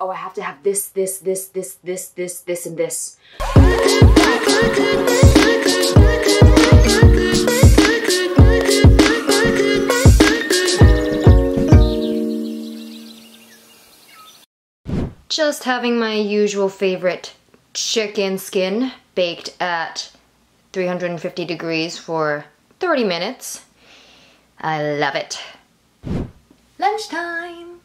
oh, I have to have this, this, this, this, this, this, this, and this. Just having my usual favorite chicken skin baked at 350 degrees for 30 minutes. I love it. Lunchtime!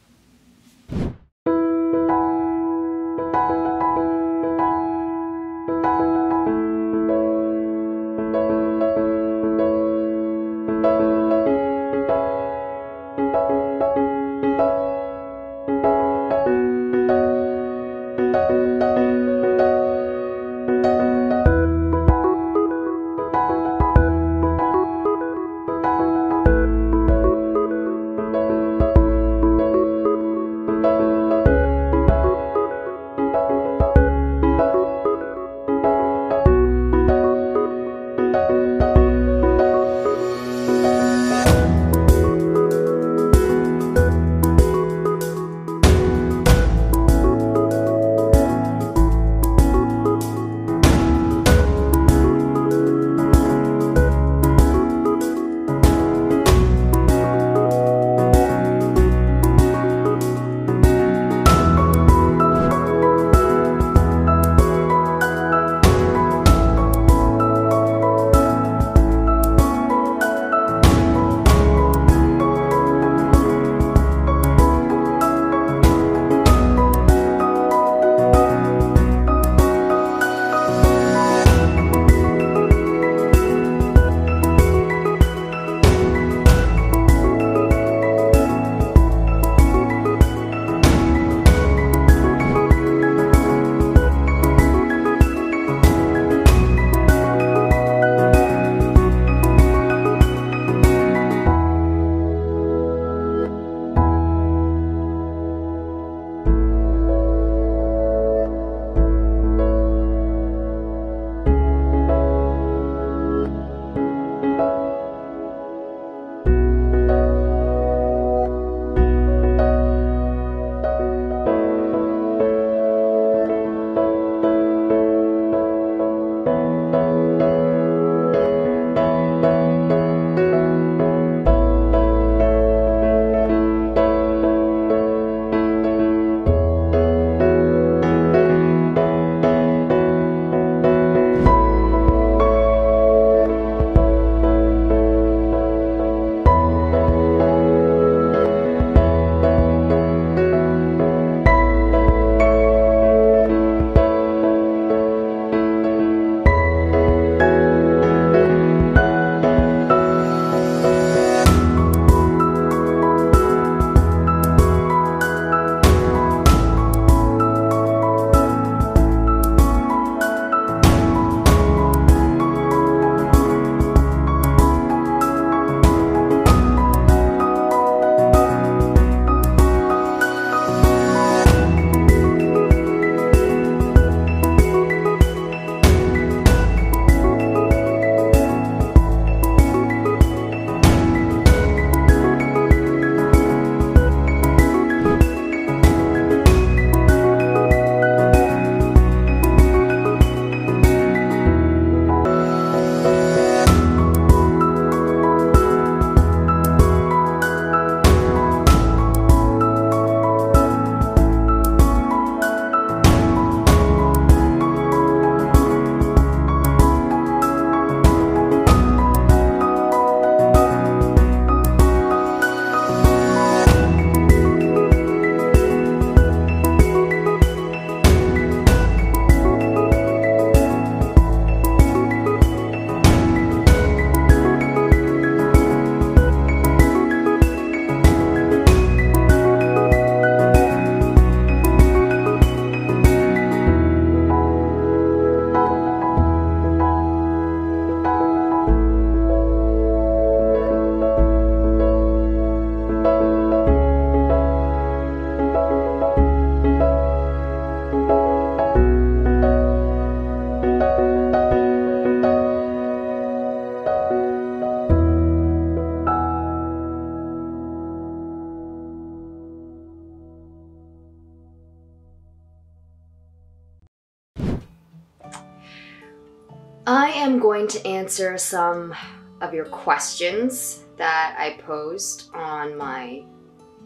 I am going to answer some of your questions that I post on my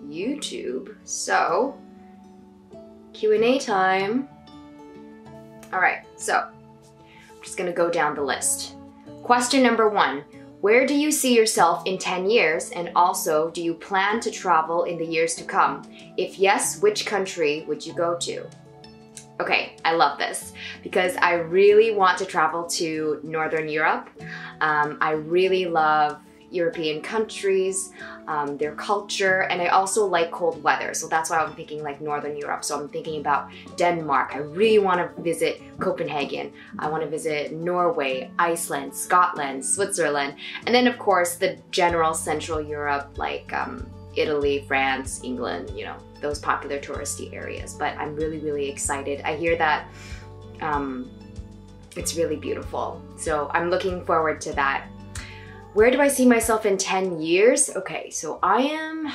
YouTube. So, Q&A time. All right, so I'm just gonna go down the list. Question number one, where do you see yourself in 10 years? And also, do you plan to travel in the years to come? If yes, which country would you go to? Okay, I love this because I really want to travel to Northern Europe. Um, I really love European countries, um, their culture, and I also like cold weather. So that's why I'm thinking like Northern Europe. So I'm thinking about Denmark. I really want to visit Copenhagen. I want to visit Norway, Iceland, Scotland, Switzerland, and then of course the general Central Europe like um, Italy, France, England, you know, those popular touristy areas. But I'm really, really excited. I hear that um, it's really beautiful. So I'm looking forward to that. Where do I see myself in 10 years? Okay, so I am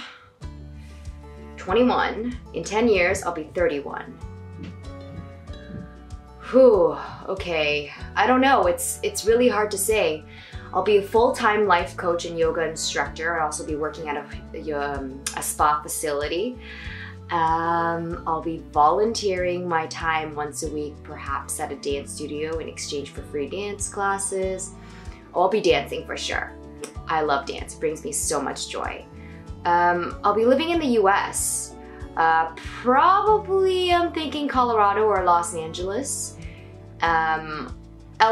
21. In 10 years, I'll be 31. Whew, okay. I don't know, it's, it's really hard to say. I'll be a full-time life coach and yoga instructor. I'll also be working at a, um, a spa facility. Um, I'll be volunteering my time once a week, perhaps at a dance studio in exchange for free dance classes. I'll be dancing for sure. I love dance, it brings me so much joy. Um, I'll be living in the US. Uh, probably I'm thinking Colorado or Los Angeles. Um,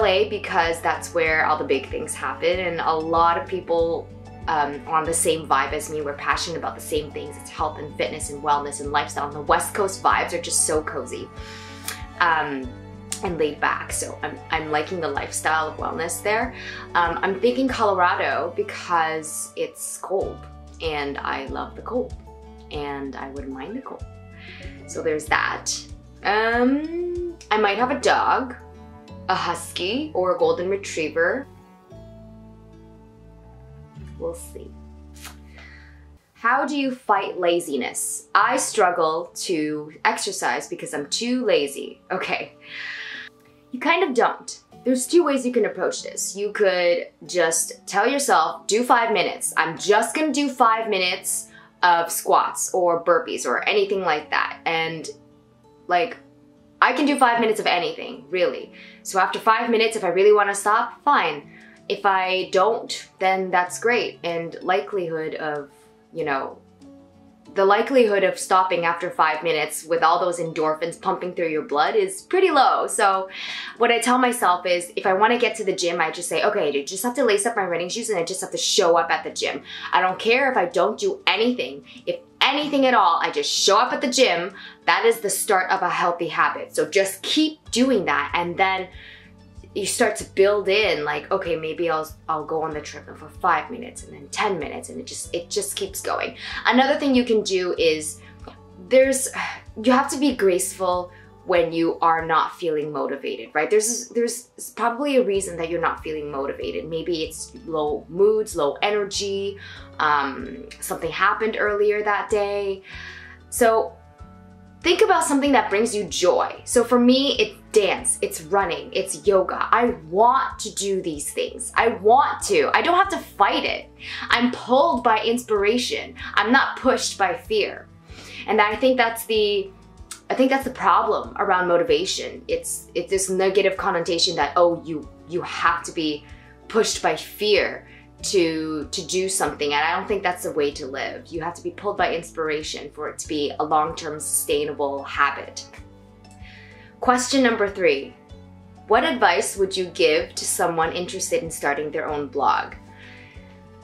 LA because that's where all the big things happen and a lot of people um, on the same vibe as me. We're passionate about the same things. It's health and fitness and wellness and lifestyle. And the West Coast vibes are just so cozy. Um, and laid back. So I'm, I'm liking the lifestyle of wellness there. Um, I'm thinking Colorado because it's cold and I love the cold and I wouldn't mind the cold. So there's that. Um, I might have a dog, a husky or a golden retriever. We'll see. How do you fight laziness? I struggle to exercise because I'm too lazy. Okay. You kind of don't. There's two ways you can approach this. You could just tell yourself, do five minutes. I'm just gonna do five minutes of squats or burpees or anything like that. And like, I can do five minutes of anything, really. So after five minutes, if I really wanna stop, fine. If I don't, then that's great. And likelihood of, you know, the likelihood of stopping after five minutes with all those endorphins pumping through your blood is pretty low. So what I tell myself is if I want to get to the gym, I just say, okay, I just have to lace up my running shoes and I just have to show up at the gym. I don't care if I don't do anything. If anything at all, I just show up at the gym. That is the start of a healthy habit. So just keep doing that and then you start to build in like okay maybe I'll I'll go on the treadmill for 5 minutes and then 10 minutes and it just it just keeps going. Another thing you can do is there's you have to be graceful when you are not feeling motivated, right? There's there's probably a reason that you're not feeling motivated. Maybe it's low moods, low energy, um, something happened earlier that day. So think about something that brings you joy. So for me, it's dance, it's running, it's yoga. I want to do these things. I want to. I don't have to fight it. I'm pulled by inspiration. I'm not pushed by fear. And I think that's the I think that's the problem around motivation. It's it's this negative connotation that oh you you have to be pushed by fear to to do something and I don't think that's the way to live. You have to be pulled by inspiration for it to be a long-term sustainable habit. Question number 3. What advice would you give to someone interested in starting their own blog?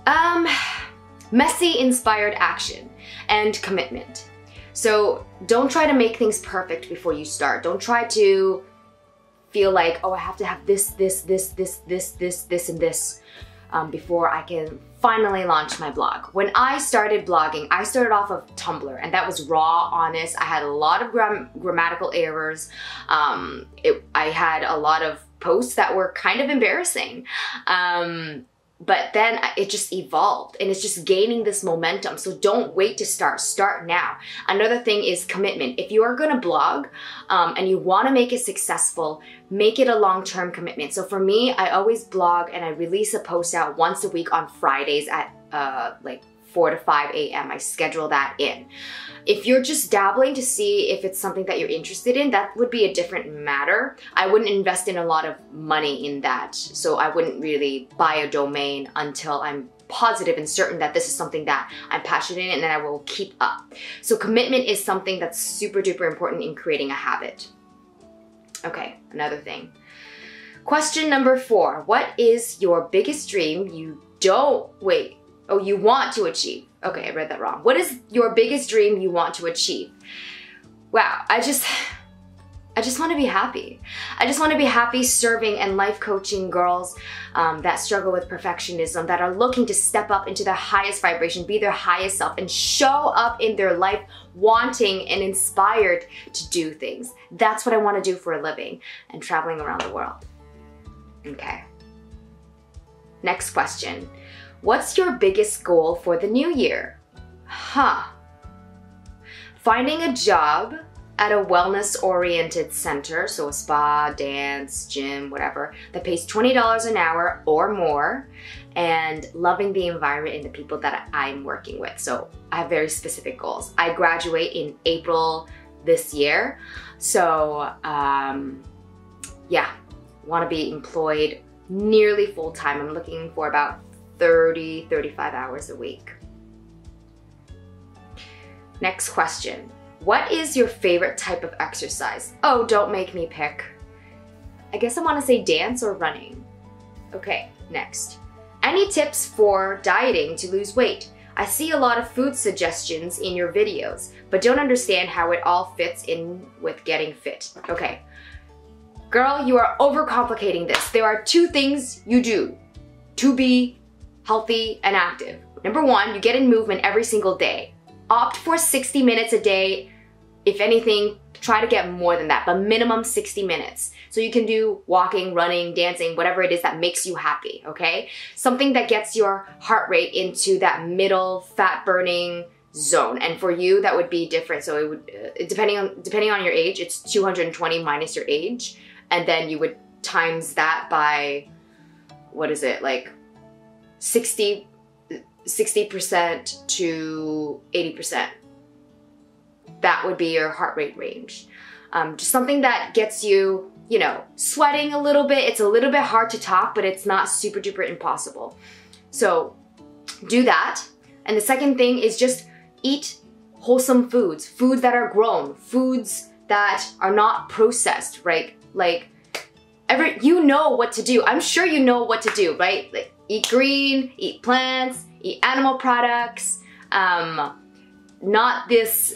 Um messy inspired action and commitment. So don't try to make things perfect before you start. Don't try to feel like, oh, I have to have this, this, this, this, this, this, this, and this um, before I can finally launch my blog. When I started blogging, I started off of Tumblr and that was raw, honest. I had a lot of gram grammatical errors. Um, it, I had a lot of posts that were kind of embarrassing. Um, but then it just evolved and it's just gaining this momentum. So don't wait to start, start now. Another thing is commitment. If you are gonna blog um, and you wanna make it successful, make it a long-term commitment. So for me, I always blog and I release a post out once a week on Fridays at uh, like 4 to 5 a.m. I schedule that in. If you're just dabbling to see if it's something that you're interested in, that would be a different matter. I wouldn't invest in a lot of money in that. So I wouldn't really buy a domain until I'm positive and certain that this is something that I'm passionate in and I will keep up. So commitment is something that's super duper important in creating a habit. Okay, another thing. Question number four. What is your biggest dream you don't, wait, oh, you want to achieve? Okay, I read that wrong. What is your biggest dream you want to achieve? Wow, I just, I just want to be happy. I just want to be happy serving and life coaching girls um, that struggle with perfectionism, that are looking to step up into their highest vibration, be their highest self, and show up in their life wanting and inspired to do things. That's what I want to do for a living and traveling around the world. Okay. Next question. What's your biggest goal for the new year? Huh. Finding a job at a wellness oriented center, so a spa, dance, gym, whatever, that pays $20 an hour or more, and loving the environment and the people that I'm working with. So I have very specific goals. I graduate in April this year, so um, yeah, want to be employed nearly full time. I'm looking for about 30, 35 hours a week. Next question. What is your favorite type of exercise? Oh, don't make me pick. I guess I want to say dance or running. Okay, next. Any tips for dieting to lose weight? I see a lot of food suggestions in your videos, but don't understand how it all fits in with getting fit. Okay. Girl, you are overcomplicating this. There are two things you do to be healthy and active. Number one, you get in movement every single day opt for 60 minutes a day. If anything, try to get more than that, but minimum 60 minutes. So you can do walking, running, dancing, whatever it is that makes you happy, okay? Something that gets your heart rate into that middle fat burning zone. And for you, that would be different. So it would, uh, depending on, depending on your age, it's 220 minus your age. And then you would times that by, what is it, like 60 60% to 80%. That would be your heart rate range. Um, just something that gets you, you know, sweating a little bit. It's a little bit hard to talk, but it's not super duper impossible. So do that. And the second thing is just eat wholesome foods, foods that are grown, foods that are not processed, right? Like every you know what to do. I'm sure you know what to do, right? Like eat green, eat plants, eat animal products, um, not this,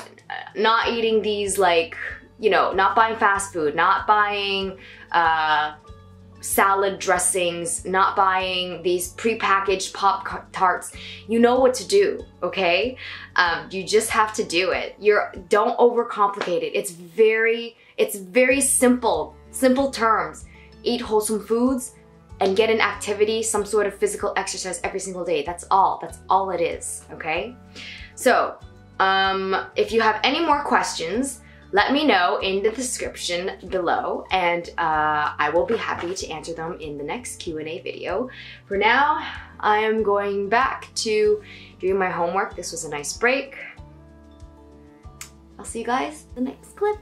not eating these like, you know, not buying fast food, not buying uh, salad dressings, not buying these prepackaged Pop Tarts. You know what to do, okay? Um, you just have to do it. You're don't overcomplicate it. It's very, it's very simple, simple terms. Eat wholesome foods, and get an activity, some sort of physical exercise every single day. That's all. That's all it is, okay? So, um, if you have any more questions, let me know in the description below and uh, I will be happy to answer them in the next Q&A video. For now, I am going back to doing my homework. This was a nice break. I'll see you guys the next clip.